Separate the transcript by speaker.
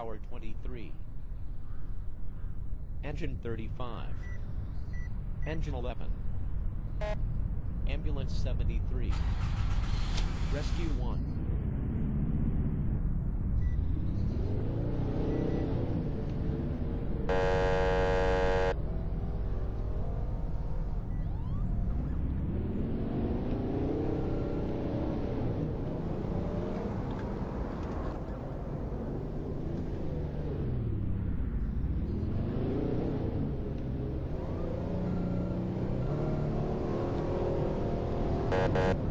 Speaker 1: Tower 23. Engine 35. Engine 11. Ambulance 73. Rescue 1. Bye-bye.